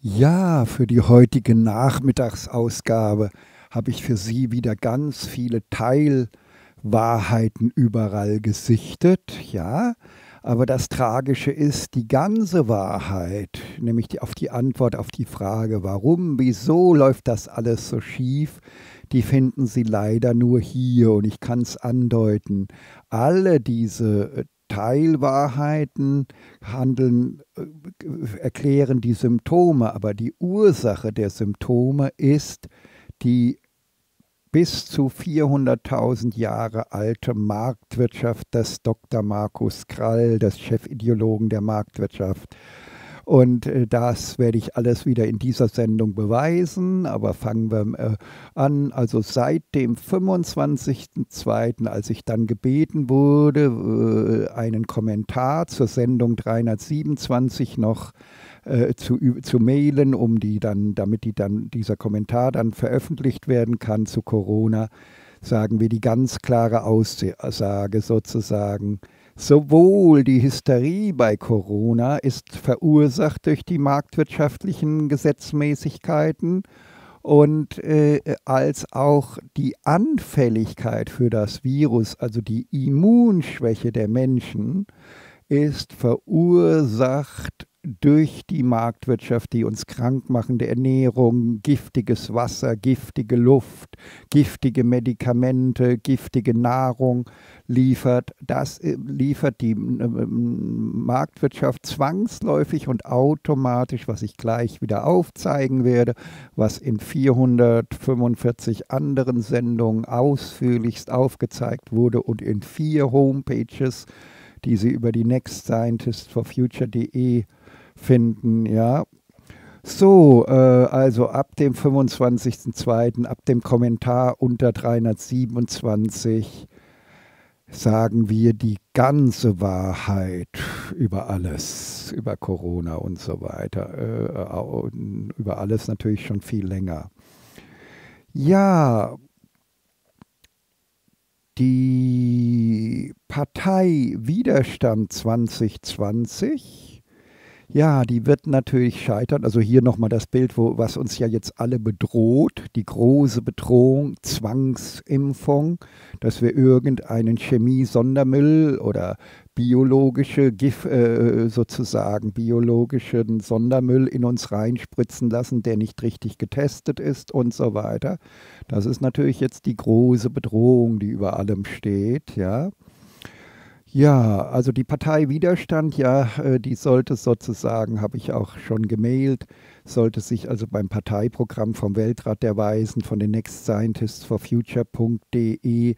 Ja, für die heutige Nachmittagsausgabe habe ich für Sie wieder ganz viele Teilwahrheiten überall gesichtet, ja. Aber das Tragische ist, die ganze Wahrheit, nämlich die, auf die Antwort auf die Frage, warum, wieso läuft das alles so schief, die finden Sie leider nur hier und ich kann es andeuten. Alle diese Teilwahrheiten handeln, äh, erklären die Symptome, aber die Ursache der Symptome ist die bis zu 400.000 Jahre alte Marktwirtschaft des Dr. Markus Krall, des Chefideologen der Marktwirtschaft. Und äh, das werde ich alles wieder in dieser Sendung beweisen. Aber fangen wir äh, an. Also seit dem 25.02., als ich dann gebeten wurde, äh, einen Kommentar zur Sendung 327 noch zu, zu mailen, um die dann, damit die dann, dieser Kommentar dann veröffentlicht werden kann zu Corona, sagen wir die ganz klare Aussage sozusagen, Sowohl die Hysterie bei Corona ist verursacht durch die marktwirtschaftlichen Gesetzmäßigkeiten und äh, als auch die Anfälligkeit für das Virus, also die Immunschwäche der Menschen, ist verursacht durch die Marktwirtschaft, die uns krank machende Ernährung, giftiges Wasser, giftige Luft, giftige Medikamente, giftige Nahrung liefert. Das äh, liefert die Marktwirtschaft zwangsläufig und automatisch, was ich gleich wieder aufzeigen werde, was in 445 anderen Sendungen ausführlichst aufgezeigt wurde und in vier Homepages die Sie über die nextscientistforfuture.de finden, ja. So, äh, also ab dem 25.02., ab dem Kommentar unter 327 sagen wir die ganze Wahrheit über alles, über Corona und so weiter, äh, über alles natürlich schon viel länger. Ja, die Partei Widerstand 2020 ja, die wird natürlich scheitern. Also hier nochmal das Bild, wo, was uns ja jetzt alle bedroht, die große Bedrohung, Zwangsimpfung, dass wir irgendeinen Chemie-Sondermüll oder biologische GIF, äh, sozusagen biologischen Sondermüll in uns reinspritzen lassen, der nicht richtig getestet ist und so weiter. Das ist natürlich jetzt die große Bedrohung, die über allem steht, ja. Ja, also die Partei Widerstand, ja, äh, die sollte sozusagen, habe ich auch schon gemailt, sollte sich also beim Parteiprogramm vom Weltrat der Weisen von den Next Scientists for Future.de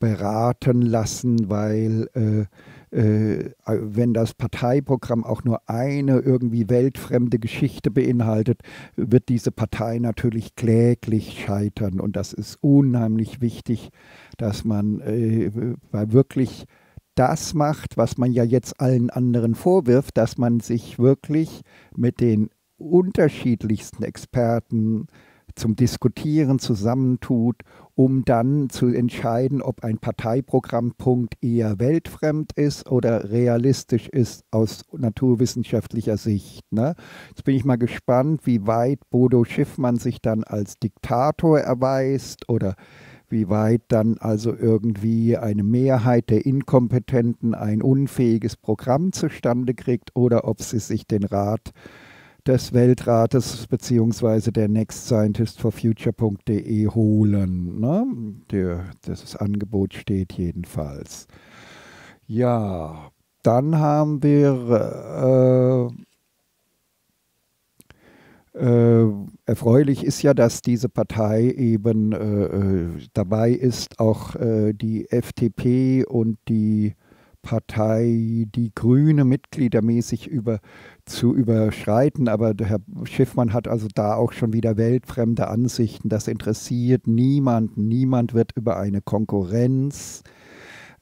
beraten lassen, weil äh, äh, wenn das Parteiprogramm auch nur eine irgendwie weltfremde Geschichte beinhaltet, wird diese Partei natürlich kläglich scheitern. Und das ist unheimlich wichtig, dass man äh, bei wirklich das macht, was man ja jetzt allen anderen vorwirft, dass man sich wirklich mit den unterschiedlichsten Experten zum Diskutieren zusammentut, um dann zu entscheiden, ob ein Parteiprogrammpunkt eher weltfremd ist oder realistisch ist aus naturwissenschaftlicher Sicht. Ne? Jetzt bin ich mal gespannt, wie weit Bodo Schiffmann sich dann als Diktator erweist oder wie weit dann also irgendwie eine Mehrheit der Inkompetenten ein unfähiges Programm zustande kriegt oder ob sie sich den Rat des Weltrates bzw. der Next Scientist for Future.de holen. Ne? Der, das Angebot steht jedenfalls. Ja, dann haben wir äh, erfreulich ist ja, dass diese Partei eben äh, äh dabei ist, auch äh, die FDP und die Partei Die Grüne mitgliedermäßig über, zu überschreiten. Aber Herr Schiffmann hat also da auch schon wieder weltfremde Ansichten. Das interessiert niemanden. Niemand wird über eine Konkurrenz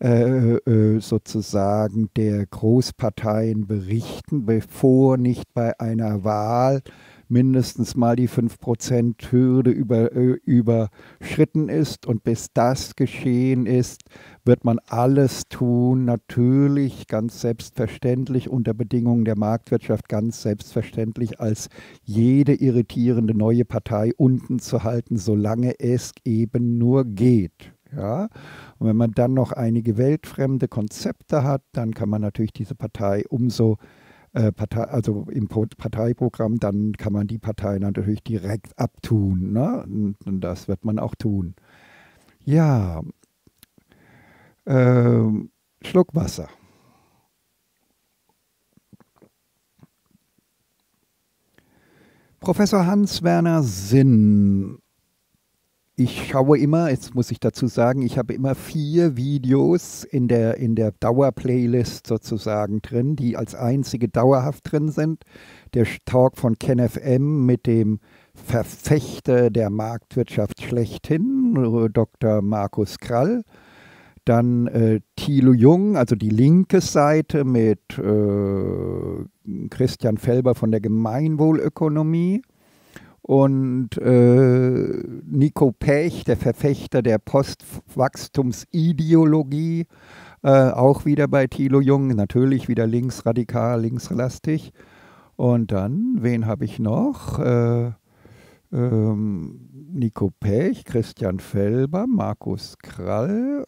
äh, äh, sozusagen der Großparteien berichten, bevor nicht bei einer Wahl mindestens mal die 5%-Hürde über, äh, überschritten ist. Und bis das geschehen ist, wird man alles tun, natürlich ganz selbstverständlich unter Bedingungen der Marktwirtschaft, ganz selbstverständlich als jede irritierende neue Partei unten zu halten, solange es eben nur geht. Ja? Und wenn man dann noch einige weltfremde Konzepte hat, dann kann man natürlich diese Partei umso äh, Partei, also im Parteiprogramm, dann kann man die Partei natürlich direkt abtun. Ne? Und, und das wird man auch tun. Ja, äh, Schluck Wasser. Professor Hans-Werner Sinn ich schaue immer, jetzt muss ich dazu sagen, ich habe immer vier Videos in der, in der Dauerplaylist sozusagen drin, die als einzige dauerhaft drin sind. Der Talk von KenFM mit dem Verfechter der Marktwirtschaft schlechthin, Dr. Markus Krall. Dann äh, Thilo Jung, also die linke Seite mit äh, Christian Felber von der Gemeinwohlökonomie und äh, Nico Pech, der Verfechter der Postwachstumsideologie, äh, auch wieder bei Thilo Jung, natürlich wieder linksradikal, linkslastig. Und dann, wen habe ich noch? Äh, ähm, Nico Pech, Christian Felber, Markus Krall.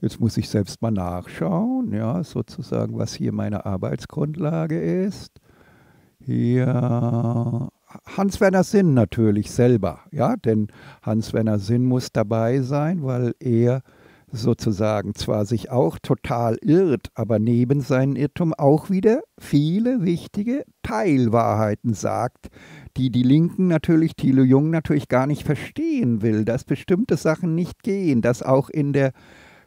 Jetzt muss ich selbst mal nachschauen, ja, sozusagen, was hier meine Arbeitsgrundlage ist. Ja, Hans-Werner Sinn natürlich selber, ja, denn Hans-Werner Sinn muss dabei sein, weil er sozusagen zwar sich auch total irrt, aber neben seinem Irrtum auch wieder viele wichtige Teilwahrheiten sagt, die die Linken natürlich, Thilo Jung natürlich gar nicht verstehen will, dass bestimmte Sachen nicht gehen, dass auch in der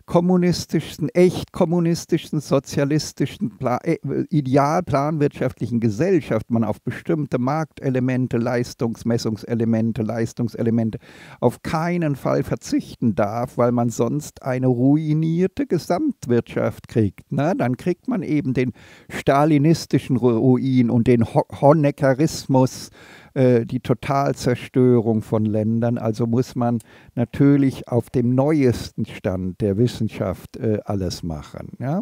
kommunistischen, echt kommunistischen, sozialistischen, Pla äh, idealplanwirtschaftlichen Gesellschaft man auf bestimmte Marktelemente, Leistungsmessungselemente, Leistungselemente auf keinen Fall verzichten darf, weil man sonst eine ruinierte Gesamtwirtschaft kriegt. Ne? Dann kriegt man eben den stalinistischen Ruin und den Honeckerismus äh, die Totalzerstörung von Ländern. Also muss man natürlich auf dem neuesten Stand der Wissenschaft äh, alles machen. Ja?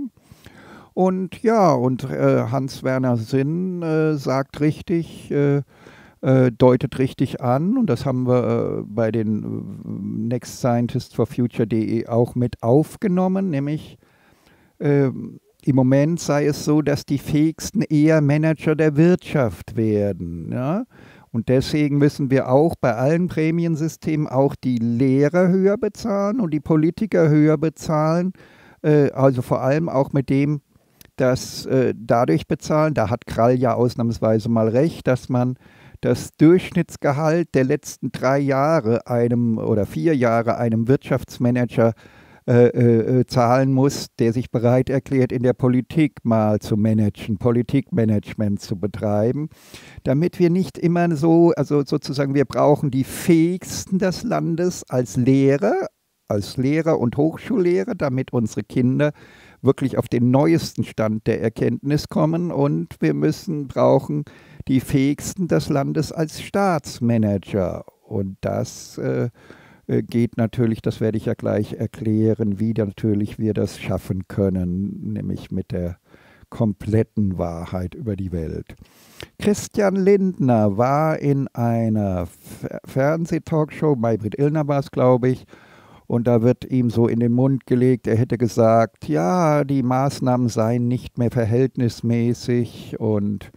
Und ja, und äh, Hans-Werner Sinn äh, sagt richtig, äh, deutet richtig an, und das haben wir bei den Next Scientist for Future.de auch mit aufgenommen, nämlich ähm, im Moment sei es so, dass die fähigsten eher Manager der Wirtschaft werden. Ja? Und deswegen müssen wir auch bei allen Prämiensystemen auch die Lehrer höher bezahlen und die Politiker höher bezahlen. Äh, also vor allem auch mit dem, dass äh, dadurch bezahlen, da hat Krall ja ausnahmsweise mal recht, dass man das Durchschnittsgehalt der letzten drei Jahre einem oder vier Jahre einem Wirtschaftsmanager äh, äh, äh, zahlen muss, der sich bereit erklärt, in der Politik mal zu managen, Politikmanagement zu betreiben, damit wir nicht immer so, also sozusagen, wir brauchen die Fähigsten des Landes als Lehrer, als Lehrer und Hochschullehrer, damit unsere Kinder wirklich auf den neuesten Stand der Erkenntnis kommen. Und wir müssen brauchen die fähigsten des Landes als Staatsmanager. Und das äh, äh, geht natürlich, das werde ich ja gleich erklären, wie natürlich wir das schaffen können, nämlich mit der kompletten Wahrheit über die Welt. Christian Lindner war in einer Fernsehtalkshow, Maybrit Illner war es, glaube ich, und da wird ihm so in den Mund gelegt, er hätte gesagt, ja, die Maßnahmen seien nicht mehr verhältnismäßig und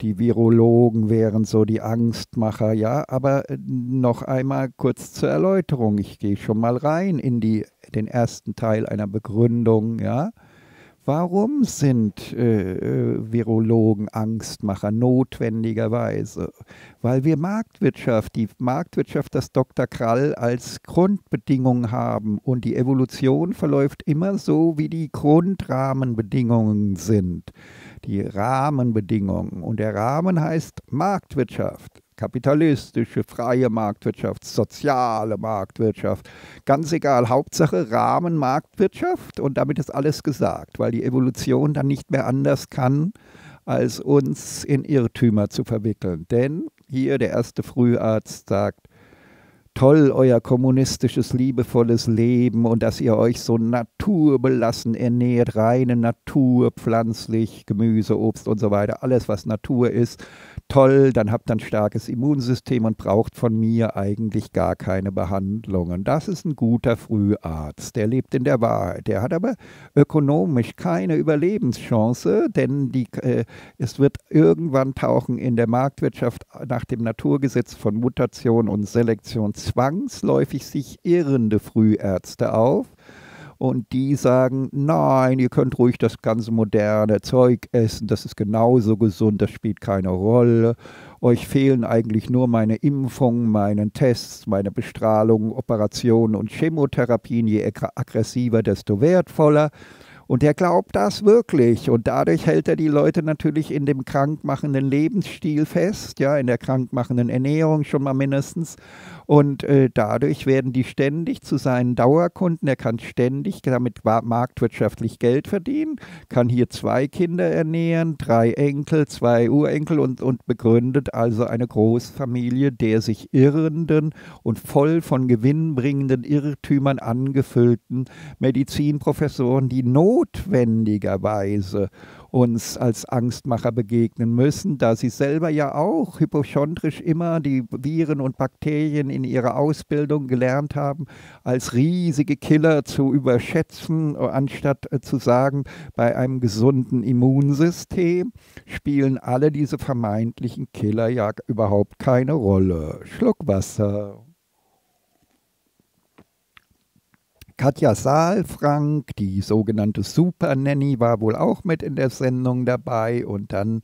die Virologen wären so die Angstmacher, ja, aber äh, noch einmal kurz zur Erläuterung. Ich gehe schon mal rein in die, den ersten Teil einer Begründung, ja. Warum sind äh, äh, Virologen Angstmacher notwendigerweise? Weil wir Marktwirtschaft, die Marktwirtschaft, das Dr. Krall als Grundbedingung haben und die Evolution verläuft immer so, wie die Grundrahmenbedingungen sind die Rahmenbedingungen. Und der Rahmen heißt Marktwirtschaft, kapitalistische, freie Marktwirtschaft, soziale Marktwirtschaft. Ganz egal, Hauptsache Rahmen Marktwirtschaft und damit ist alles gesagt, weil die Evolution dann nicht mehr anders kann, als uns in Irrtümer zu verwickeln. Denn hier der erste Früharzt sagt, toll, euer kommunistisches, liebevolles Leben und dass ihr euch so naturbelassen ernährt, reine Natur, pflanzlich, Gemüse, Obst und so weiter, alles was Natur ist toll, dann habt ihr ein starkes Immunsystem und braucht von mir eigentlich gar keine Behandlungen. Das ist ein guter Früharzt, der lebt in der Wahrheit. Der hat aber ökonomisch keine Überlebenschance, denn die, äh, es wird irgendwann tauchen in der Marktwirtschaft nach dem Naturgesetz von Mutation und Selektion zwangsläufig sich irrende Frühärzte auf und die sagen, nein, ihr könnt ruhig das ganze moderne Zeug essen, das ist genauso gesund, das spielt keine Rolle. Euch fehlen eigentlich nur meine Impfungen, meine Tests, meine Bestrahlung, Operationen und Chemotherapien. Je aggressiver, desto wertvoller. Und er glaubt das wirklich. Und dadurch hält er die Leute natürlich in dem krankmachenden Lebensstil fest, ja, in der krankmachenden Ernährung schon mal mindestens. Und äh, dadurch werden die ständig zu seinen Dauerkunden. Er kann ständig damit marktwirtschaftlich Geld verdienen, kann hier zwei Kinder ernähren, drei Enkel, zwei Urenkel und, und begründet also eine Großfamilie der sich irrenden und voll von gewinnbringenden Irrtümern angefüllten Medizinprofessoren, die notwendigerweise uns als Angstmacher begegnen müssen, da sie selber ja auch hypochondrisch immer die Viren und Bakterien in ihrer Ausbildung gelernt haben, als riesige Killer zu überschätzen, anstatt äh, zu sagen, bei einem gesunden Immunsystem spielen alle diese vermeintlichen Killer ja überhaupt keine Rolle. Schluck Wasser. Katja Saalfrank, die sogenannte Super Nanny, war wohl auch mit in der Sendung dabei. Und dann,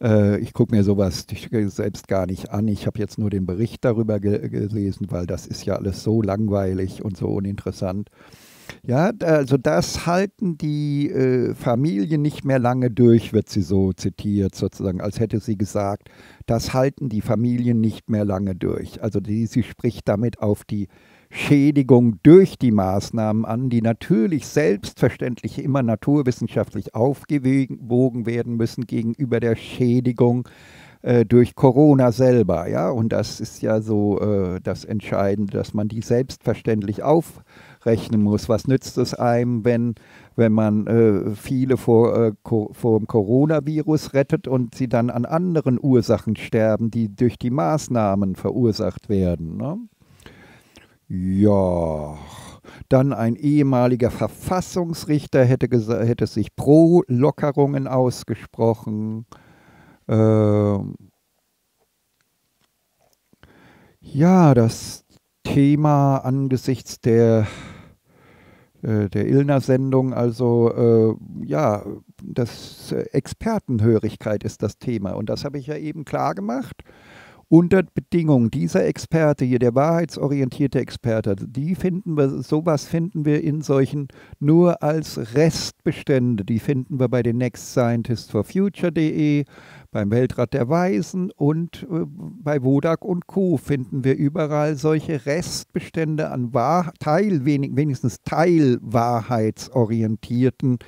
äh, ich gucke mir sowas selbst gar nicht an. Ich habe jetzt nur den Bericht darüber ge gelesen, weil das ist ja alles so langweilig und so uninteressant. Ja, also das halten die äh, Familien nicht mehr lange durch, wird sie so zitiert, sozusagen, als hätte sie gesagt, das halten die Familien nicht mehr lange durch. Also die, sie spricht damit auf die Schädigung durch die Maßnahmen an, die natürlich selbstverständlich immer naturwissenschaftlich aufgewogen werden müssen gegenüber der Schädigung äh, durch Corona selber. Ja? Und das ist ja so äh, das Entscheidende, dass man die selbstverständlich aufrechnen muss. Was nützt es einem, wenn, wenn man äh, viele vor, äh, vor dem Coronavirus rettet und sie dann an anderen Ursachen sterben, die durch die Maßnahmen verursacht werden? Ne? Ja, dann ein ehemaliger Verfassungsrichter hätte, hätte sich pro Lockerungen ausgesprochen. Ähm ja, das Thema angesichts der, äh, der Illner-Sendung, also äh, ja, das äh, Expertenhörigkeit ist das Thema. Und das habe ich ja eben klar gemacht unter Bedingungen. Dieser Experte hier, der wahrheitsorientierte Experte, die finden wir, sowas finden wir in solchen nur als Restbestände. Die finden wir bei den Next Scientist for Future.de, beim Weltrat der Weisen und äh, bei Wodak und Co. finden wir überall solche Restbestände an Wahr Teil, wenig, wenigstens teilwahrheitsorientierten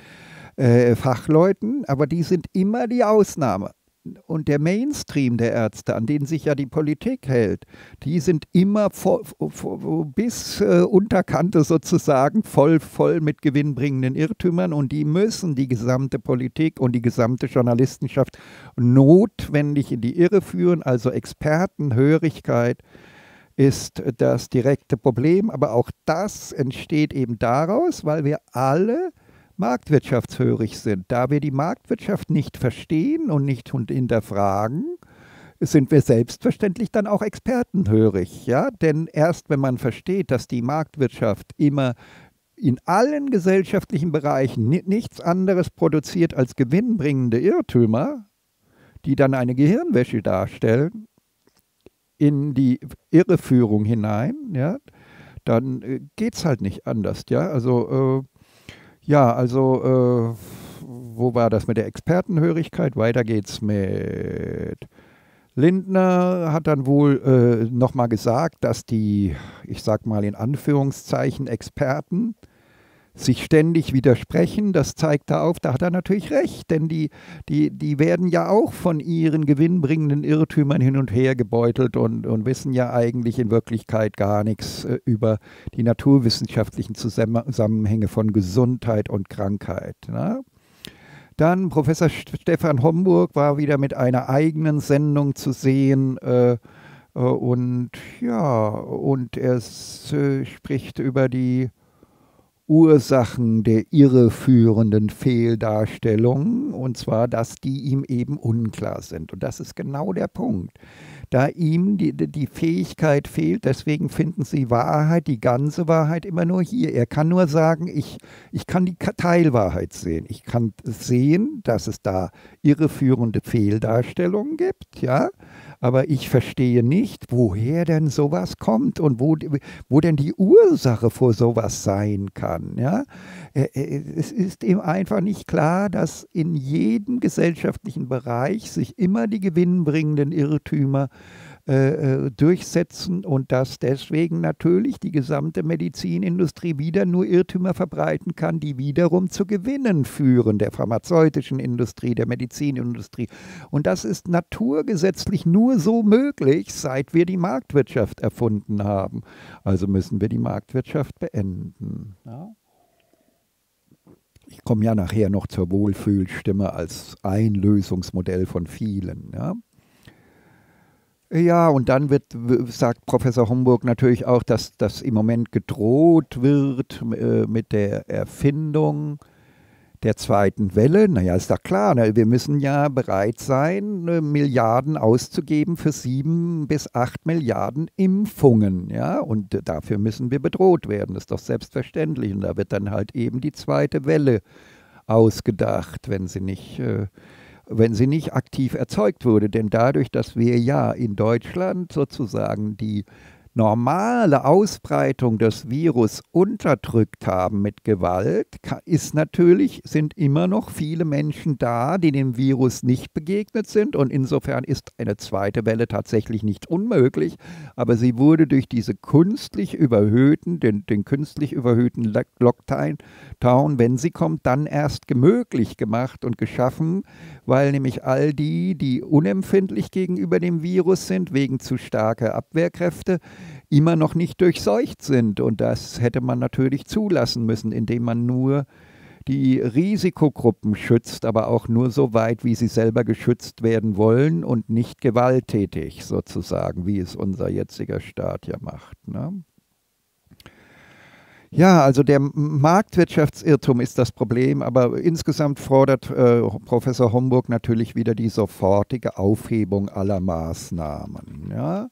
äh, Fachleuten, aber die sind immer die Ausnahme und der Mainstream der Ärzte, an denen sich ja die Politik hält, die sind immer voll, voll, bis äh, Unterkante sozusagen voll, voll mit gewinnbringenden Irrtümern und die müssen die gesamte Politik und die gesamte Journalistenschaft notwendig in die Irre führen. Also Expertenhörigkeit ist das direkte Problem, aber auch das entsteht eben daraus, weil wir alle marktwirtschaftshörig sind. Da wir die Marktwirtschaft nicht verstehen und nicht hinterfragen, sind wir selbstverständlich dann auch expertenhörig. Ja? Denn erst wenn man versteht, dass die Marktwirtschaft immer in allen gesellschaftlichen Bereichen nichts anderes produziert als gewinnbringende Irrtümer, die dann eine Gehirnwäsche darstellen, in die Irreführung hinein, ja, dann äh, es halt nicht anders. Ja? Also äh, ja, also äh, wo war das mit der Expertenhörigkeit? Weiter geht's mit Lindner hat dann wohl äh, nochmal gesagt, dass die, ich sag mal in Anführungszeichen, Experten sich ständig widersprechen, das zeigt er auf, da hat er natürlich recht, denn die, die, die werden ja auch von ihren gewinnbringenden Irrtümern hin und her gebeutelt und, und wissen ja eigentlich in Wirklichkeit gar nichts äh, über die naturwissenschaftlichen Zusammenhänge von Gesundheit und Krankheit. Ne? Dann Professor Stefan Homburg war wieder mit einer eigenen Sendung zu sehen. Äh, äh und ja, und er äh, spricht über die Ursachen der irreführenden Fehldarstellungen, und zwar, dass die ihm eben unklar sind. Und das ist genau der Punkt. Da ihm die, die Fähigkeit fehlt, deswegen finden sie Wahrheit, die ganze Wahrheit immer nur hier. Er kann nur sagen, ich, ich kann die Teilwahrheit sehen. Ich kann sehen, dass es da irreführende Fehldarstellungen gibt, ja aber ich verstehe nicht, woher denn sowas kommt und wo, wo denn die Ursache vor sowas sein kann. Ja? Äh, äh, es ist ihm einfach nicht klar, dass in jedem gesellschaftlichen Bereich sich immer die gewinnbringenden Irrtümer äh, äh, durchsetzen und dass deswegen natürlich die gesamte Medizinindustrie wieder nur Irrtümer verbreiten kann, die wiederum zu Gewinnen führen, der pharmazeutischen Industrie, der Medizinindustrie. Und das ist naturgesetzlich nur so möglich, seit wir die Marktwirtschaft erfunden haben. Also müssen wir die Marktwirtschaft beenden. Ja? Ich komme ja nachher noch zur Wohlfühlstimme als ein Lösungsmodell von vielen. Ja? Ja, und dann wird, sagt Professor Homburg natürlich auch, dass das im Moment gedroht wird äh, mit der Erfindung der zweiten Welle. Naja, ist doch klar, ne? wir müssen ja bereit sein, äh, Milliarden auszugeben für sieben bis acht Milliarden Impfungen. Ja? Und dafür müssen wir bedroht werden. Das ist doch selbstverständlich. Und da wird dann halt eben die zweite Welle ausgedacht, wenn sie nicht. Äh, wenn sie nicht aktiv erzeugt wurde. Denn dadurch, dass wir ja in Deutschland sozusagen die normale Ausbreitung des Virus unterdrückt haben mit Gewalt, ist natürlich, sind immer noch viele Menschen da, die dem Virus nicht begegnet sind. Und insofern ist eine zweite Welle tatsächlich nicht unmöglich. Aber sie wurde durch diese künstlich überhöhten, den, den künstlich überhöhten Lockdown, wenn sie kommt, dann erst möglich gemacht und geschaffen, weil nämlich all die, die unempfindlich gegenüber dem Virus sind, wegen zu starker Abwehrkräfte, immer noch nicht durchseucht sind. Und das hätte man natürlich zulassen müssen, indem man nur die Risikogruppen schützt, aber auch nur so weit, wie sie selber geschützt werden wollen und nicht gewalttätig sozusagen, wie es unser jetziger Staat ja macht. Ne? Ja, also der Marktwirtschaftsirrtum ist das Problem, aber insgesamt fordert äh, Professor Homburg natürlich wieder die sofortige Aufhebung aller Maßnahmen. Ja?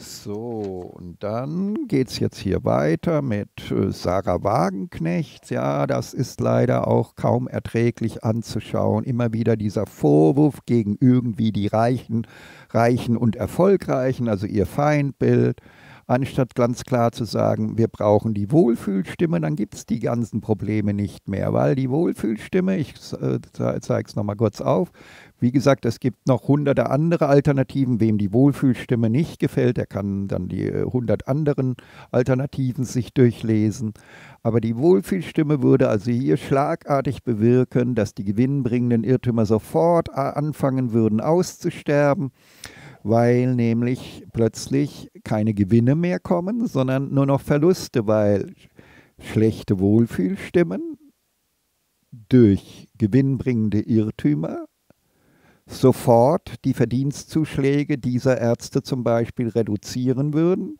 So, und dann geht es jetzt hier weiter mit äh, Sarah Wagenknecht. Ja, das ist leider auch kaum erträglich anzuschauen. Immer wieder dieser Vorwurf gegen irgendwie die Reichen, Reichen und Erfolgreichen, also ihr Feindbild anstatt ganz klar zu sagen, wir brauchen die Wohlfühlstimme, dann gibt es die ganzen Probleme nicht mehr, weil die Wohlfühlstimme, ich äh, zeige es nochmal kurz auf, wie gesagt, es gibt noch hunderte andere Alternativen. Wem die Wohlfühlstimme nicht gefällt, der kann dann die äh, hundert anderen Alternativen sich durchlesen. Aber die Wohlfühlstimme würde also hier schlagartig bewirken, dass die gewinnbringenden Irrtümer sofort anfangen würden auszusterben weil nämlich plötzlich keine Gewinne mehr kommen, sondern nur noch Verluste, weil schlechte Wohlfühlstimmen durch gewinnbringende Irrtümer sofort die Verdienstzuschläge dieser Ärzte zum Beispiel reduzieren würden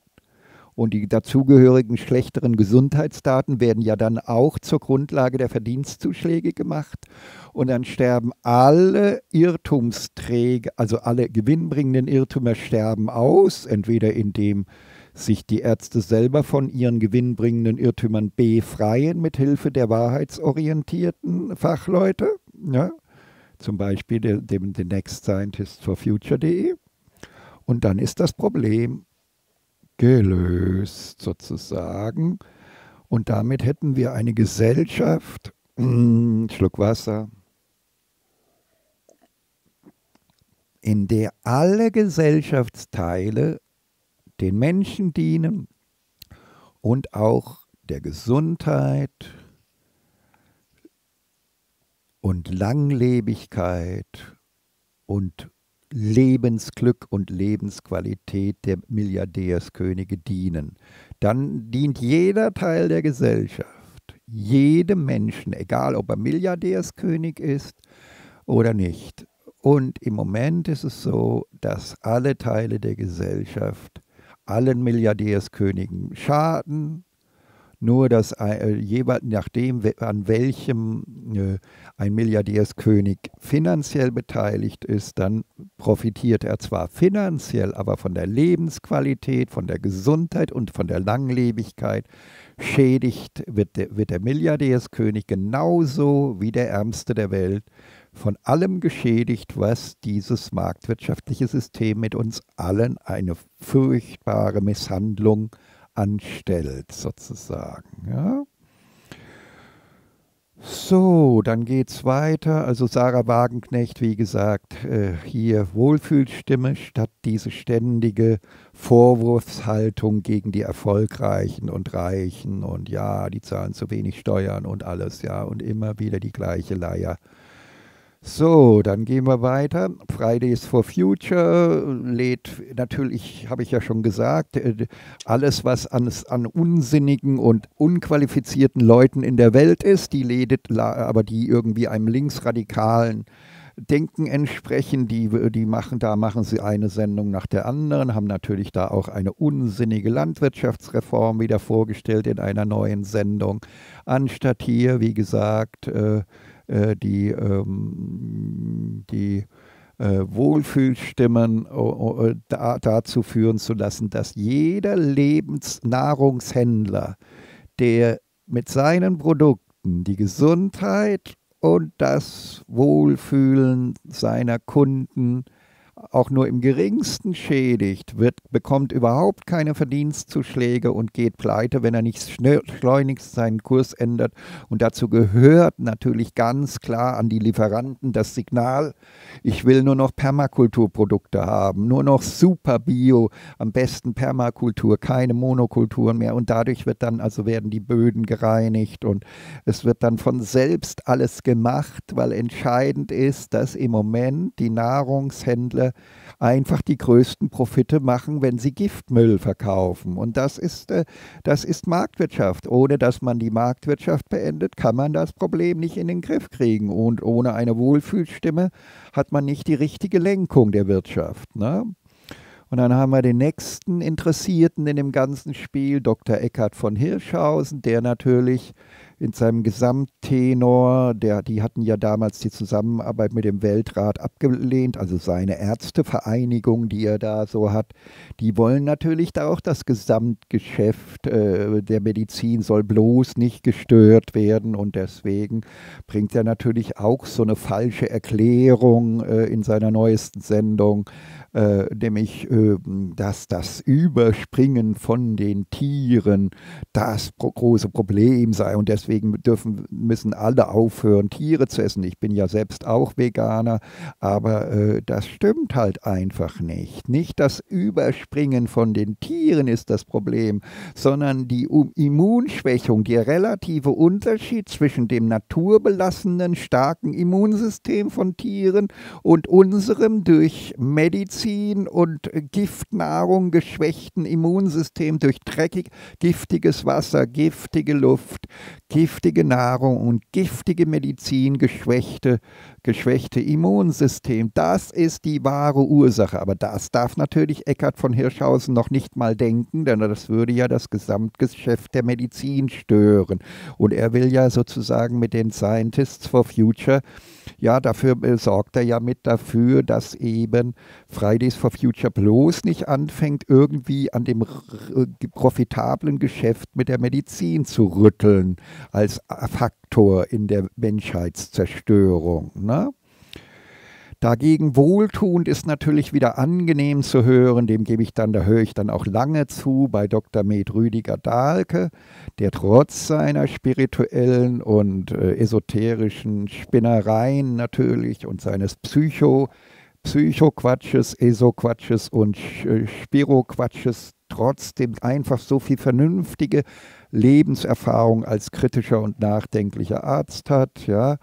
und die dazugehörigen schlechteren Gesundheitsdaten werden ja dann auch zur Grundlage der Verdienstzuschläge gemacht. Und dann sterben alle Irrtumsträger, also alle gewinnbringenden Irrtümer sterben aus, entweder indem sich die Ärzte selber von ihren gewinnbringenden Irrtümern befreien mit Hilfe der wahrheitsorientierten Fachleute, ja, zum Beispiel dem, dem Next Scientist for Future.de. Und dann ist das Problem gelöst sozusagen. Und damit hätten wir eine Gesellschaft, mh, Schluck Wasser, in der alle Gesellschaftsteile den Menschen dienen und auch der Gesundheit und Langlebigkeit und Lebensglück und Lebensqualität der Milliardärskönige dienen, dann dient jeder Teil der Gesellschaft, jedem Menschen, egal ob er Milliardärskönig ist oder nicht. Und im Moment ist es so, dass alle Teile der Gesellschaft allen Milliardärskönigen schaden, nur dass äh, jeweils nachdem, an welchem äh, ein Milliardärskönig finanziell beteiligt ist, dann profitiert er zwar finanziell, aber von der Lebensqualität, von der Gesundheit und von der Langlebigkeit schädigt wird der, wird der Milliardärskönig genauso wie der Ärmste der Welt von allem geschädigt, was dieses marktwirtschaftliche System mit uns allen eine furchtbare Misshandlung anstellt, sozusagen. Ja? So, dann geht es weiter. Also Sarah Wagenknecht, wie gesagt, äh, hier Wohlfühlstimme statt diese ständige Vorwurfshaltung gegen die Erfolgreichen und Reichen und ja, die zahlen zu wenig Steuern und alles, ja, und immer wieder die gleiche Leier. So, dann gehen wir weiter. Fridays for Future lädt natürlich, habe ich ja schon gesagt, äh, alles, was an, an, unsinnigen und unqualifizierten Leuten in der Welt ist, die lädt, aber die irgendwie einem linksradikalen Denken entsprechen, die, die machen, da machen sie eine Sendung nach der anderen, haben natürlich da auch eine unsinnige Landwirtschaftsreform wieder vorgestellt in einer neuen Sendung, anstatt hier, wie gesagt, äh, die, ähm, die äh, Wohlfühlstimmen äh, da, dazu führen zu lassen, dass jeder Lebensnahrungshändler, der mit seinen Produkten die Gesundheit und das Wohlfühlen seiner Kunden auch nur im geringsten schädigt, wird, bekommt überhaupt keine Verdienstzuschläge und geht pleite, wenn er nicht schleunigst seinen Kurs ändert. Und dazu gehört natürlich ganz klar an die Lieferanten das Signal, ich will nur noch Permakulturprodukte haben, nur noch super Bio, am besten Permakultur, keine Monokulturen mehr. Und dadurch wird dann, also werden die Böden gereinigt und es wird dann von selbst alles gemacht, weil entscheidend ist, dass im Moment die Nahrungshändler einfach die größten Profite machen, wenn sie Giftmüll verkaufen. Und das ist, äh, das ist Marktwirtschaft. Ohne dass man die Marktwirtschaft beendet, kann man das Problem nicht in den Griff kriegen. Und ohne eine Wohlfühlstimme hat man nicht die richtige Lenkung der Wirtschaft. Ne? Und dann haben wir den nächsten Interessierten in dem ganzen Spiel, Dr. Eckhard von Hirschhausen, der natürlich in seinem Gesamttenor, der, die hatten ja damals die Zusammenarbeit mit dem Weltrat abgelehnt, also seine Ärztevereinigung, die er da so hat, die wollen natürlich da auch das Gesamtgeschäft äh, der Medizin soll bloß nicht gestört werden und deswegen bringt er natürlich auch so eine falsche Erklärung äh, in seiner neuesten Sendung, äh, nämlich äh, dass das Überspringen von den Tieren das pro große Problem sei und deswegen dürfen, müssen alle aufhören, Tiere zu essen. Ich bin ja selbst auch Veganer, aber äh, das stimmt halt einfach nicht. Nicht das Überspringen von den Tieren ist das Problem, sondern die Immunschwächung, der relative Unterschied zwischen dem naturbelassenen starken Immunsystem von Tieren und unserem durch Medizin Medizin und Giftnahrung geschwächten Immunsystem durch dreckig, giftiges Wasser, giftige Luft, giftige Nahrung und giftige Medizin geschwächte, geschwächte Immunsystem. Das ist die wahre Ursache. Aber das darf natürlich Eckhard von Hirschhausen noch nicht mal denken, denn das würde ja das Gesamtgeschäft der Medizin stören. Und er will ja sozusagen mit den Scientists for Future ja, dafür sorgt er ja mit dafür, dass eben Fridays for Future bloß nicht anfängt, irgendwie an dem profitablen Geschäft mit der Medizin zu rütteln als Faktor in der Menschheitszerstörung. Ne? Dagegen wohltuend ist natürlich wieder angenehm zu hören, dem gebe ich dann, da höre ich dann auch lange zu bei Dr. Med Rüdiger Dahlke, der trotz seiner spirituellen und äh, esoterischen Spinnereien natürlich und seines Psycho, Psychoquatsches, Esoquatsches und äh, Spiroquatsches trotzdem einfach so viel vernünftige Lebenserfahrung als kritischer und nachdenklicher Arzt hat, ja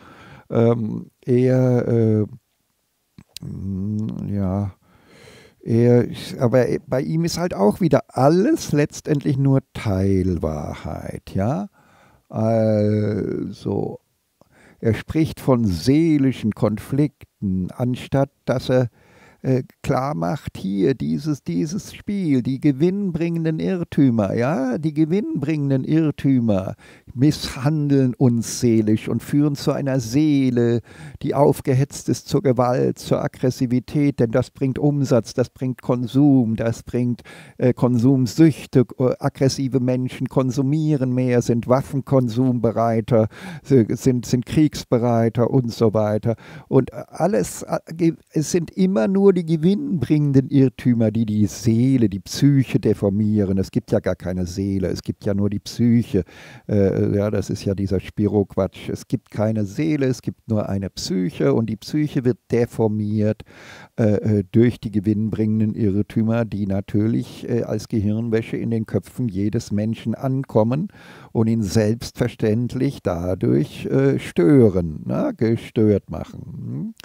ähm, er, äh, hm, ja, er, aber bei ihm ist halt auch wieder alles letztendlich nur Teilwahrheit, ja. Also, er spricht von seelischen Konflikten, anstatt dass er äh, klar macht, hier dieses, dieses Spiel, die gewinnbringenden Irrtümer, ja, die gewinnbringenden Irrtümer misshandeln uns seelisch und führen zu einer Seele, die aufgehetzt ist zur Gewalt, zur Aggressivität, denn das bringt Umsatz, das bringt Konsum, das bringt äh, Konsumsüchte, äh, aggressive Menschen konsumieren mehr, sind Waffenkonsumbereiter, sind, sind kriegsbereiter und so weiter. Und alles, äh, es sind immer nur die gewinnbringenden Irrtümer, die die Seele, die Psyche deformieren. Es gibt ja gar keine Seele, es gibt ja nur die Psyche. Äh, ja, das ist ja dieser Spiro-Quatsch. Es gibt keine Seele, es gibt nur eine Psyche und die Psyche wird deformiert äh, äh durch die gewinnbringenden Irrtümer, die natürlich äh, als Gehirnwäsche in den Köpfen jedes Menschen ankommen und ihn selbstverständlich dadurch äh, stören, na, gestört machen.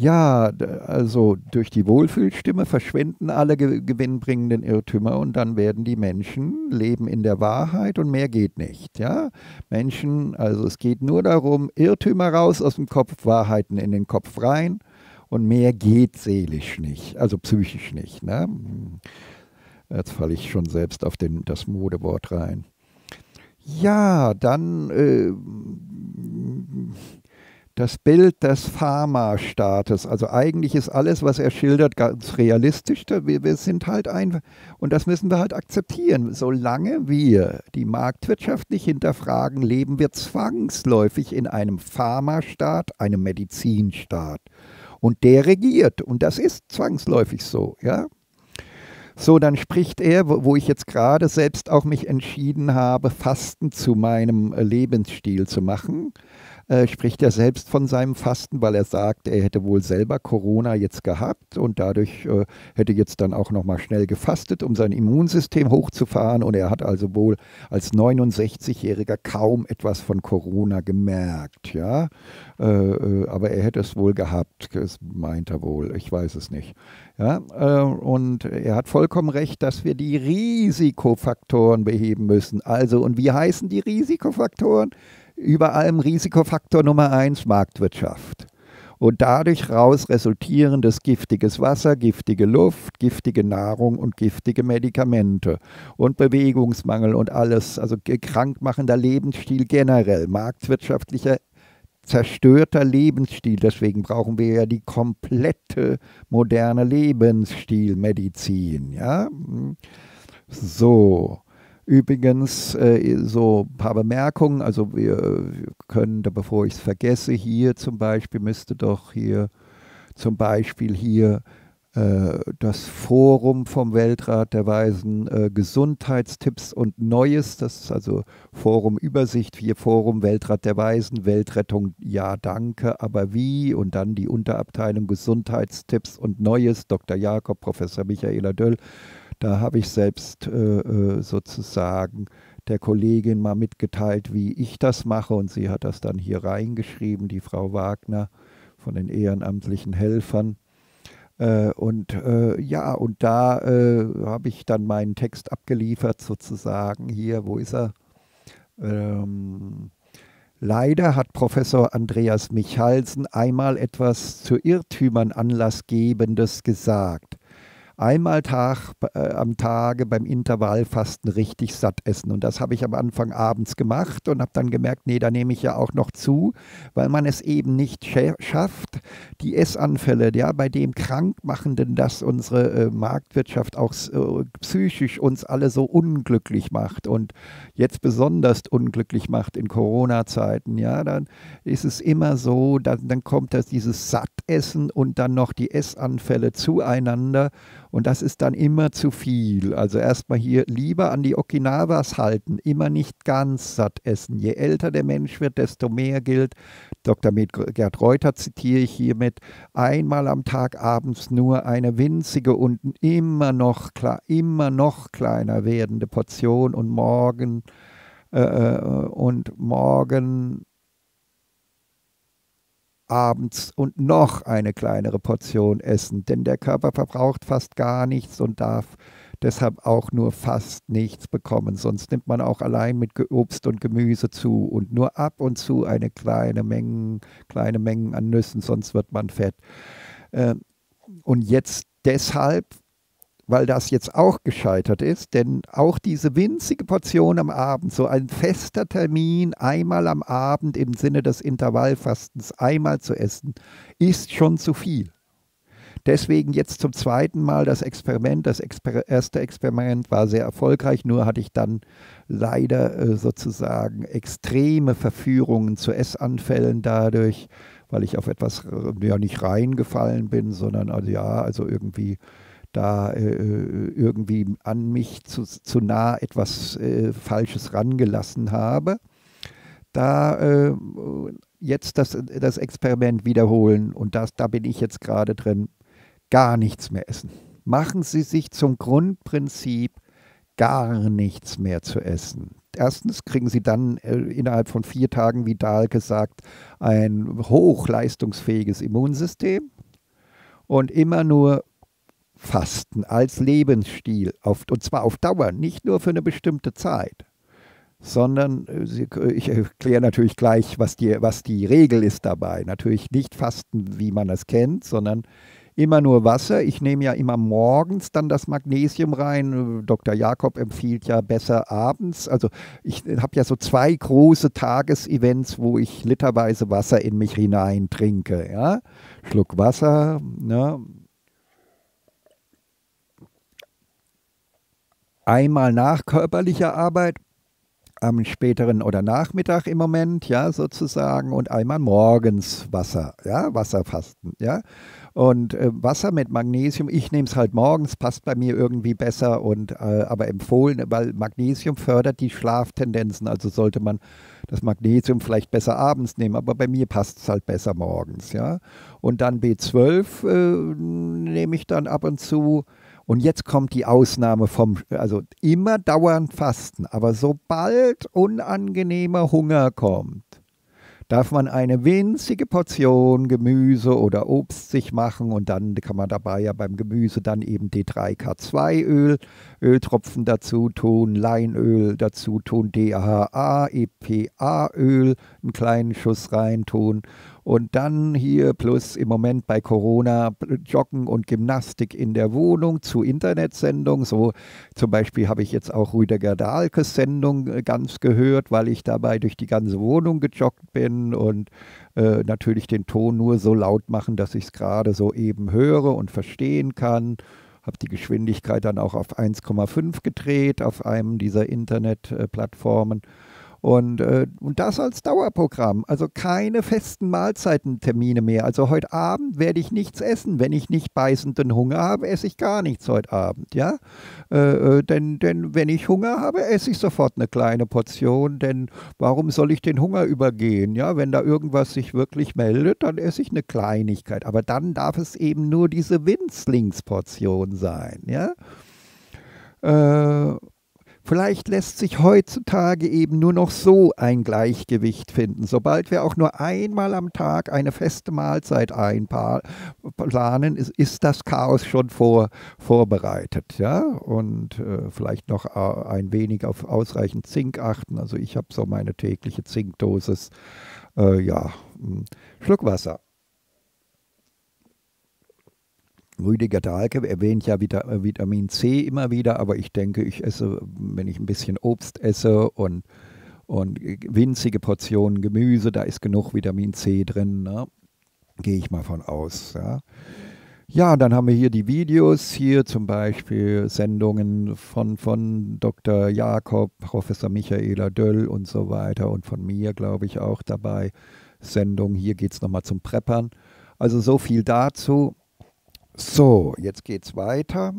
Ja, also durch die Wohlfühlstimme verschwinden alle gewinnbringenden Irrtümer und dann werden die Menschen leben in der Wahrheit und mehr geht nicht. Ja, Menschen, also es geht nur darum, Irrtümer raus aus dem Kopf, Wahrheiten in den Kopf rein und mehr geht seelisch nicht, also psychisch nicht. Ne? Jetzt falle ich schon selbst auf den, das Modewort rein. Ja, dann äh, das Bild des Pharmastaates. Also eigentlich ist alles, was er schildert, ganz realistisch. Wir, wir, sind halt ein, und das müssen wir halt akzeptieren. Solange wir die Marktwirtschaft nicht hinterfragen, leben wir zwangsläufig in einem Pharmastaat, einem Medizinstaat. Und der regiert. Und das ist zwangsläufig so, ja. So, dann spricht er, wo ich jetzt gerade selbst auch mich entschieden habe, Fasten zu meinem Lebensstil zu machen äh, spricht er selbst von seinem Fasten, weil er sagt, er hätte wohl selber Corona jetzt gehabt und dadurch äh, hätte jetzt dann auch nochmal schnell gefastet, um sein Immunsystem hochzufahren. Und er hat also wohl als 69-Jähriger kaum etwas von Corona gemerkt. Ja? Äh, äh, aber er hätte es wohl gehabt, das meint er wohl, ich weiß es nicht. Ja, äh, und er hat vollkommen recht, dass wir die Risikofaktoren beheben müssen. Also, und wie heißen die Risikofaktoren? Über allem Risikofaktor Nummer eins Marktwirtschaft. Und dadurch raus resultierendes giftiges Wasser, giftige Luft, giftige Nahrung und giftige Medikamente und Bewegungsmangel und alles, also krankmachender Lebensstil generell, marktwirtschaftlicher zerstörter Lebensstil. Deswegen brauchen wir ja die komplette moderne Lebensstilmedizin. Ja? So. Übrigens, äh, so ein paar Bemerkungen. Also, wir können, bevor ich es vergesse, hier zum Beispiel müsste doch hier zum Beispiel hier äh, das Forum vom Weltrat der Weisen äh, Gesundheitstipps und Neues, das ist also Forum Übersicht, hier Forum Weltrat der Weisen, Weltrettung, ja danke, aber wie? Und dann die Unterabteilung Gesundheitstipps und Neues, Dr. Jakob, Professor Michaela Döll da habe ich selbst äh, äh, sozusagen der Kollegin mal mitgeteilt, wie ich das mache und sie hat das dann hier reingeschrieben, die Frau Wagner von den ehrenamtlichen Helfern. Äh, und äh, ja, und da äh, habe ich dann meinen Text abgeliefert, sozusagen hier, wo ist er? Ähm, Leider hat Professor Andreas Michalsen einmal etwas zu Irrtümern Anlassgebendes gesagt einmal Tag, äh, am Tage beim Intervallfasten richtig satt essen. Und das habe ich am Anfang abends gemacht und habe dann gemerkt, nee, da nehme ich ja auch noch zu, weil man es eben nicht schafft, die Essanfälle, ja, bei dem Krankmachenden, dass unsere äh, Marktwirtschaft auch äh, psychisch uns alle so unglücklich macht und jetzt besonders unglücklich macht in Corona-Zeiten, ja, dann ist es immer so, dann, dann kommt das dieses Sattessen und dann noch die Essanfälle zueinander und das ist dann immer zu viel. Also erstmal hier lieber an die Okinawas halten, immer nicht ganz satt essen. Je älter der Mensch wird, desto mehr gilt. Dr. Gerd Reuter zitiere ich hiermit, einmal am Tag abends nur eine winzige und immer noch, immer noch kleiner werdende Portion und morgen äh, äh und morgen abends und noch eine kleinere Portion essen, denn der Körper verbraucht fast gar nichts und darf deshalb auch nur fast nichts bekommen. Sonst nimmt man auch allein mit Obst und Gemüse zu und nur ab und zu eine kleine Menge, kleine Mengen an Nüssen, sonst wird man fett. Ähm, und jetzt deshalb weil das jetzt auch gescheitert ist, denn auch diese winzige Portion am Abend, so ein fester Termin, einmal am Abend im Sinne des Intervallfastens einmal zu essen, ist schon zu viel. Deswegen jetzt zum zweiten Mal das Experiment. Das Exper erste Experiment war sehr erfolgreich, nur hatte ich dann leider äh, sozusagen extreme Verführungen zu Essanfällen dadurch, weil ich auf etwas äh, ja nicht reingefallen bin, sondern also ja, also irgendwie da äh, äh, irgendwie an mich zu, zu nah etwas äh, Falsches rangelassen habe. Da äh, jetzt das, das Experiment wiederholen und das, da bin ich jetzt gerade drin, gar nichts mehr essen. Machen Sie sich zum Grundprinzip gar nichts mehr zu essen. Erstens kriegen Sie dann äh, innerhalb von vier Tagen, wie Dahl gesagt, ein hochleistungsfähiges Immunsystem und immer nur Fasten als Lebensstil, auf, und zwar auf Dauer, nicht nur für eine bestimmte Zeit, sondern äh, ich erkläre natürlich gleich, was die, was die Regel ist dabei. Natürlich nicht Fasten, wie man es kennt, sondern immer nur Wasser. Ich nehme ja immer morgens dann das Magnesium rein. Dr. Jakob empfiehlt ja besser abends. Also ich habe ja so zwei große Tagesevents, wo ich literweise Wasser in mich hinein trinke. Ja? Schluck Wasser, ne? Einmal nach körperlicher Arbeit am späteren oder Nachmittag im Moment, ja, sozusagen, und einmal morgens Wasser, ja, Wasserfasten, ja. Und äh, Wasser mit Magnesium, ich nehme es halt morgens, passt bei mir irgendwie besser und äh, aber empfohlen, weil Magnesium fördert die Schlaftendenzen, also sollte man das Magnesium vielleicht besser abends nehmen, aber bei mir passt es halt besser morgens, ja. Und dann B12 äh, nehme ich dann ab und zu und jetzt kommt die Ausnahme vom, also immer dauernd fasten, aber sobald unangenehmer Hunger kommt, darf man eine winzige Portion Gemüse oder Obst sich machen und dann kann man dabei ja beim Gemüse dann eben D3K2-Öl, Öltropfen dazu tun, Leinöl dazu tun, DHA, EPA-Öl, einen kleinen Schuss rein tun und dann hier plus im Moment bei Corona Joggen und Gymnastik in der Wohnung zu Internetsendungen. So zum Beispiel habe ich jetzt auch Rüdiger Dahlkes Sendung äh, ganz gehört, weil ich dabei durch die ganze Wohnung gejoggt bin und äh, natürlich den Ton nur so laut machen, dass ich es gerade so eben höre und verstehen kann habe die Geschwindigkeit dann auch auf 1,5 gedreht auf einem dieser Internetplattformen. Äh, und, äh, und das als Dauerprogramm. Also keine festen Mahlzeitentermine mehr. Also heute Abend werde ich nichts essen. Wenn ich nicht beißenden Hunger habe, esse ich gar nichts heute Abend. Ja? Äh, äh, denn, denn wenn ich Hunger habe, esse ich sofort eine kleine Portion. Denn warum soll ich den Hunger übergehen? Ja? Wenn da irgendwas sich wirklich meldet, dann esse ich eine Kleinigkeit. Aber dann darf es eben nur diese Winzlingsportion sein. Ja? Äh, Vielleicht lässt sich heutzutage eben nur noch so ein Gleichgewicht finden. Sobald wir auch nur einmal am Tag eine feste Mahlzeit einplanen, ist, ist das Chaos schon vor, vorbereitet. Ja? Und äh, vielleicht noch äh, ein wenig auf ausreichend Zink achten. Also ich habe so meine tägliche Zinkdosis. Äh, ja, hm, Schluck Wasser. Rüdiger Dahlke erwähnt ja äh, Vitamin C immer wieder, aber ich denke, ich esse, wenn ich ein bisschen Obst esse und, und winzige Portionen Gemüse, da ist genug Vitamin C drin, ne? gehe ich mal von aus. Ja. ja, dann haben wir hier die Videos, hier zum Beispiel Sendungen von, von Dr. Jakob, Professor Michaela Döll und so weiter und von mir, glaube ich, auch dabei. Sendung, hier geht es nochmal zum Preppern. Also so viel dazu. So, jetzt geht's weiter.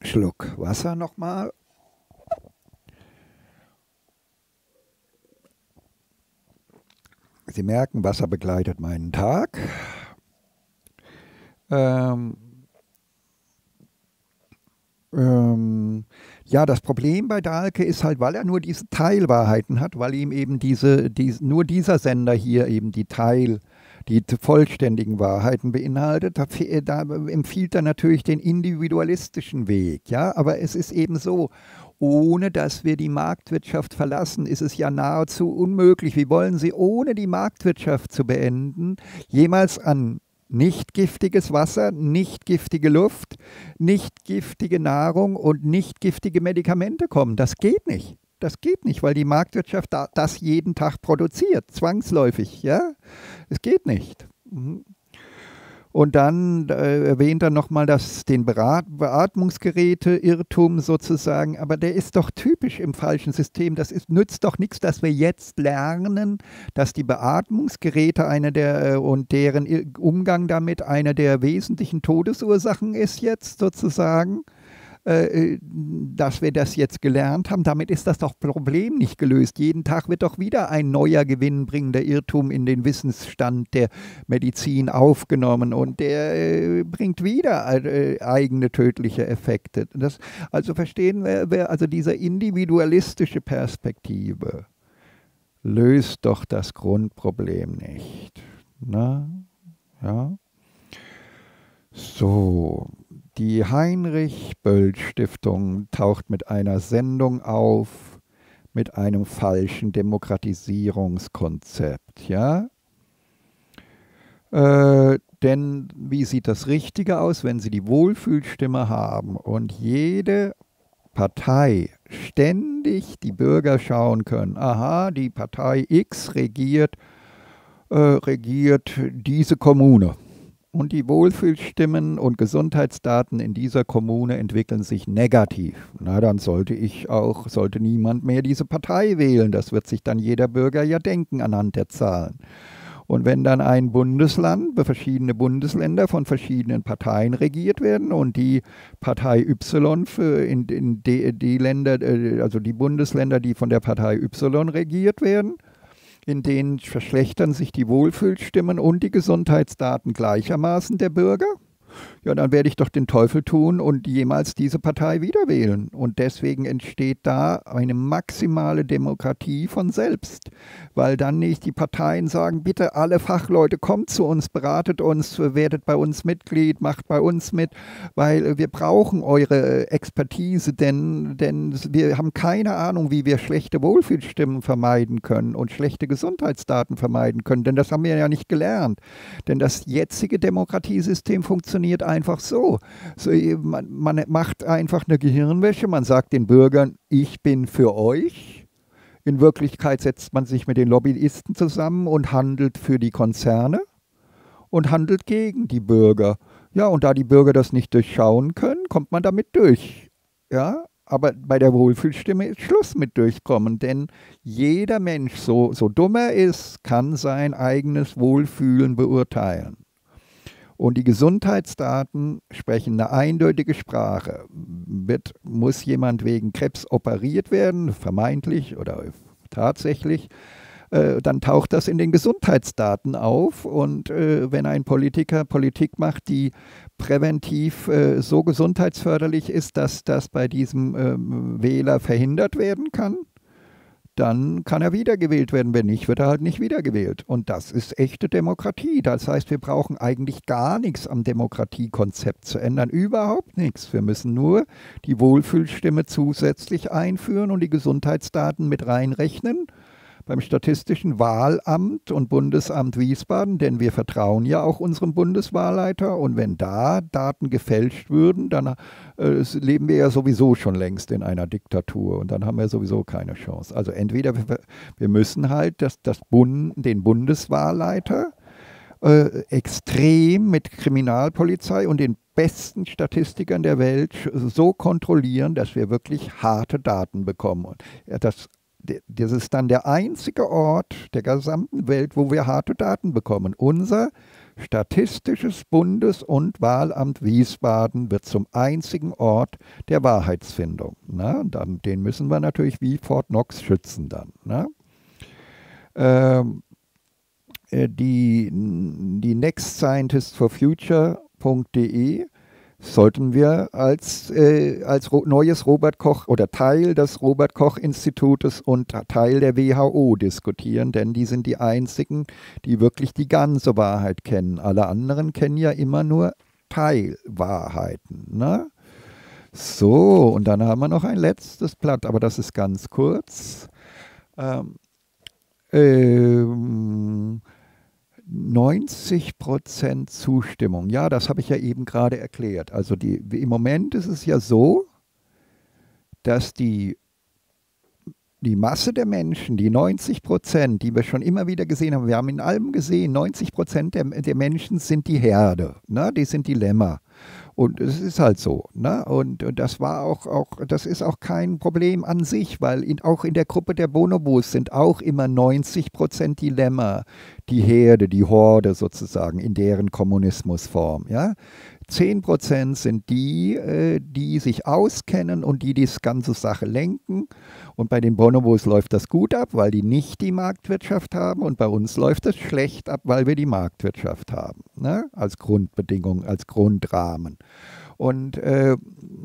Schluck Wasser nochmal. Sie merken, Wasser begleitet meinen Tag. Ähm, Ähm, ja, das Problem bei Dahlke ist halt, weil er nur diese Teilwahrheiten hat, weil ihm eben diese, diese nur dieser Sender hier eben die Teil, die vollständigen Wahrheiten beinhaltet, da, da empfiehlt er natürlich den individualistischen Weg, ja, aber es ist eben so, ohne dass wir die Marktwirtschaft verlassen, ist es ja nahezu unmöglich. Wie wollen Sie, ohne die Marktwirtschaft zu beenden, jemals an nicht giftiges Wasser, nicht giftige Luft, nicht giftige Nahrung und nicht giftige Medikamente kommen. Das geht nicht. Das geht nicht, weil die Marktwirtschaft das jeden Tag produziert, zwangsläufig. Ja, es geht nicht. Mhm. Und dann äh, erwähnt er nochmal den Beatmungsgeräte-Irrtum sozusagen. Aber der ist doch typisch im falschen System. Das ist, nützt doch nichts, dass wir jetzt lernen, dass die Beatmungsgeräte eine der äh, und deren Umgang damit eine der wesentlichen Todesursachen ist jetzt sozusagen. Äh, äh, dass wir das jetzt gelernt haben. Damit ist das doch Problem nicht gelöst. Jeden Tag wird doch wieder ein neuer gewinnbringender Irrtum in den Wissensstand der Medizin aufgenommen und der äh, bringt wieder eigene tödliche Effekte. Das, also verstehen wir, also diese individualistische Perspektive löst doch das Grundproblem nicht. Na? Ja? So, die Heinrich-Böll-Stiftung taucht mit einer Sendung auf mit einem falschen Demokratisierungskonzept, ja? Äh, denn wie sieht das Richtige aus, wenn Sie die Wohlfühlstimme haben und jede Partei ständig die Bürger schauen können, aha, die Partei X regiert, äh, regiert diese Kommune und die Wohlfühlstimmen und Gesundheitsdaten in dieser Kommune entwickeln sich negativ. Na, dann sollte ich auch, sollte niemand mehr diese Partei wählen. Das wird sich dann jeder Bürger ja denken anhand der Zahlen. Und wenn dann ein Bundesland, verschiedene Bundesländer von verschiedenen Parteien regiert werden und die Partei Y für in, in die, die Länder, äh, also die Bundesländer, die von der Partei Y regiert werden, in denen verschlechtern sich die Wohlfühlstimmen und die Gesundheitsdaten gleichermaßen der Bürger ja, dann werde ich doch den Teufel tun und jemals diese Partei wieder wählen. Und deswegen entsteht da eine maximale Demokratie von selbst, weil dann nicht die Parteien sagen, bitte alle Fachleute kommt zu uns, beratet uns, werdet bei uns Mitglied, macht bei uns mit, weil wir brauchen eure Expertise, denn, denn wir haben keine Ahnung, wie wir schlechte Wohlfühlstimmen vermeiden können und schlechte Gesundheitsdaten vermeiden können, denn das haben wir ja nicht gelernt. Denn das jetzige Demokratiesystem funktioniert einfach so. so man, man macht einfach eine Gehirnwäsche, man sagt den Bürgern, ich bin für euch. In Wirklichkeit setzt man sich mit den Lobbyisten zusammen und handelt für die Konzerne und handelt gegen die Bürger. Ja, und da die Bürger das nicht durchschauen können, kommt man damit durch. Ja, aber bei der Wohlfühlstimme ist Schluss mit durchkommen, denn jeder Mensch, so, so dumm er ist, kann sein eigenes Wohlfühlen beurteilen. Und die Gesundheitsdaten sprechen eine eindeutige Sprache. Wird, muss jemand wegen Krebs operiert werden, vermeintlich oder tatsächlich, äh, dann taucht das in den Gesundheitsdaten auf. Und äh, wenn ein Politiker Politik macht, die präventiv äh, so gesundheitsförderlich ist, dass das bei diesem ähm, Wähler verhindert werden kann, dann kann er wiedergewählt werden. Wenn nicht, wird er halt nicht wiedergewählt. Und das ist echte Demokratie. Das heißt, wir brauchen eigentlich gar nichts am Demokratiekonzept zu ändern. Überhaupt nichts. Wir müssen nur die Wohlfühlstimme zusätzlich einführen und die Gesundheitsdaten mit reinrechnen beim Statistischen Wahlamt und Bundesamt Wiesbaden, denn wir vertrauen ja auch unserem Bundeswahlleiter. Und wenn da Daten gefälscht würden, dann äh, leben wir ja sowieso schon längst in einer Diktatur und dann haben wir sowieso keine Chance. Also entweder wir, wir müssen halt das, das Bund, den Bundeswahlleiter äh, extrem mit Kriminalpolizei und den besten Statistikern der Welt so kontrollieren, dass wir wirklich harte Daten bekommen. Und das das ist dann der einzige Ort der gesamten Welt, wo wir harte Daten bekommen. Unser Statistisches Bundes- und Wahlamt Wiesbaden wird zum einzigen Ort der Wahrheitsfindung. Na, dann, den müssen wir natürlich wie Fort Knox schützen dann. Ähm, äh, die, die Next Scientist for Future.de sollten wir als, äh, als neues Robert Koch oder Teil des Robert Koch Institutes und Teil der WHO diskutieren, denn die sind die einzigen, die wirklich die ganze Wahrheit kennen. Alle anderen kennen ja immer nur Teilwahrheiten. Ne? So, und dann haben wir noch ein letztes Blatt, aber das ist ganz kurz. Ähm, ähm, 90 Prozent Zustimmung. Ja, das habe ich ja eben gerade erklärt. Also die, im Moment ist es ja so, dass die, die Masse der Menschen, die 90 Prozent, die wir schon immer wieder gesehen haben, wir haben in allem gesehen, 90 Prozent der, der Menschen sind die Herde, ne? die sind die Lämmer. Und es ist halt so. Ne? Und, und, das war auch, auch, das ist auch kein Problem an sich, weil in, auch in der Gruppe der Bonobos sind auch immer 90 Prozent die Lämmer, die Herde, die Horde sozusagen in deren Kommunismusform. Ja? 10 Prozent sind die, äh, die sich auskennen und die die ganze Sache lenken. Und bei den Bonobos läuft das gut ab, weil die nicht die Marktwirtschaft haben. Und bei uns läuft es schlecht ab, weil wir die Marktwirtschaft haben. Ne? Als Grundbedingung, als Grundrahmen. Und äh,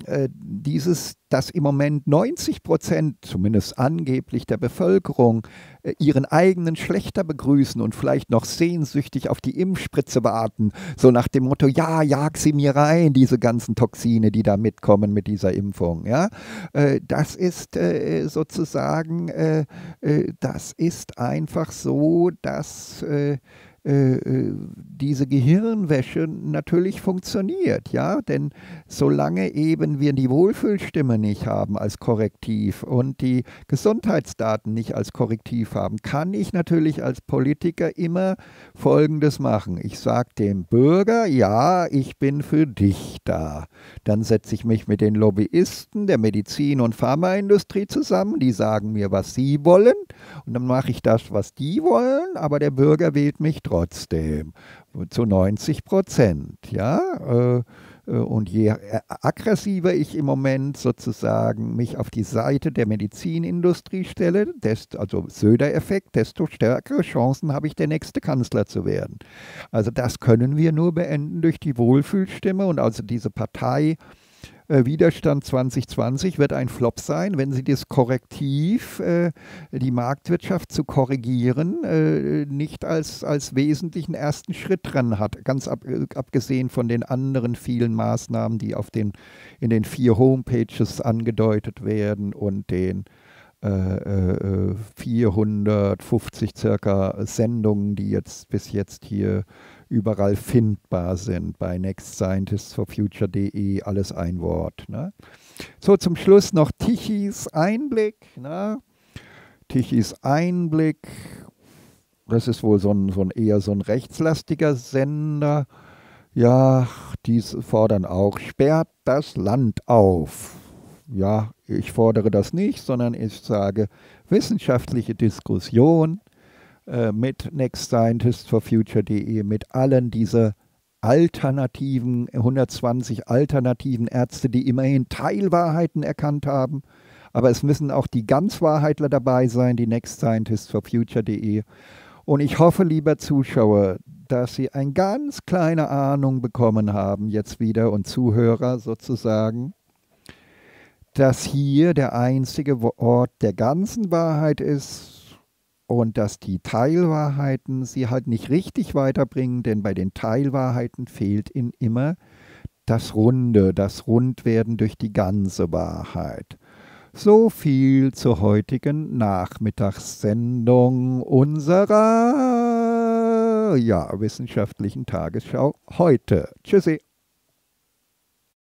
äh, dieses, dass im Moment 90 Prozent, zumindest angeblich der Bevölkerung, äh, ihren eigenen schlechter begrüßen und vielleicht noch sehnsüchtig auf die Impfspritze warten, so nach dem Motto, ja, jag sie mir rein, diese ganzen Toxine, die da mitkommen mit dieser Impfung. Ja? Äh, das ist sozusagen, das ist einfach so, dass diese Gehirnwäsche natürlich funktioniert, ja, denn solange eben wir die Wohlfühlstimme nicht haben als Korrektiv und die Gesundheitsdaten nicht als Korrektiv haben, kann ich natürlich als Politiker immer Folgendes machen. Ich sage dem Bürger, ja, ich bin für dich da. Dann setze ich mich mit den Lobbyisten der Medizin- und Pharmaindustrie zusammen, die sagen mir, was sie wollen und dann mache ich das, was die wollen, aber der Bürger wählt mich trotzdem trotzdem zu 90 Prozent. Ja? Äh, äh, und je aggressiver ich im Moment sozusagen mich auf die Seite der Medizinindustrie stelle, desto, also Söder-Effekt, desto stärkere Chancen habe ich, der nächste Kanzler zu werden. Also das können wir nur beenden durch die Wohlfühlstimme und also diese Partei äh, Widerstand 2020 wird ein Flop sein, wenn sie das Korrektiv, äh, die Marktwirtschaft zu korrigieren, äh, nicht als, als wesentlichen ersten Schritt dran hat. Ganz ab, abgesehen von den anderen vielen Maßnahmen, die auf den, in den vier Homepages angedeutet werden und den 450 circa Sendungen, die jetzt bis jetzt hier überall findbar sind. Bei nextscientistsforfuture.de alles ein Wort. Ne? So, zum Schluss noch Tichys Einblick. Ne? Tichys Einblick, das ist wohl so ein, so ein eher so ein rechtslastiger Sender. Ja, die fordern auch, sperrt das Land auf. Ja, ich fordere das nicht, sondern ich sage, wissenschaftliche Diskussion äh, mit nextscientistforfuture.de, mit allen diese alternativen, 120 alternativen Ärzte, die immerhin Teilwahrheiten erkannt haben. Aber es müssen auch die Ganzwahrheitler dabei sein, die nextscientistforfuture.de. Und ich hoffe, lieber Zuschauer, dass Sie eine ganz kleine Ahnung bekommen haben, jetzt wieder und Zuhörer sozusagen, dass hier der einzige Ort der ganzen Wahrheit ist, und dass die Teilwahrheiten sie halt nicht richtig weiterbringen, denn bei den Teilwahrheiten fehlt ihnen immer das Runde, das Rundwerden durch die ganze Wahrheit. So viel zur heutigen Nachmittagssendung unserer ja, wissenschaftlichen Tagesschau heute. Tschüssi.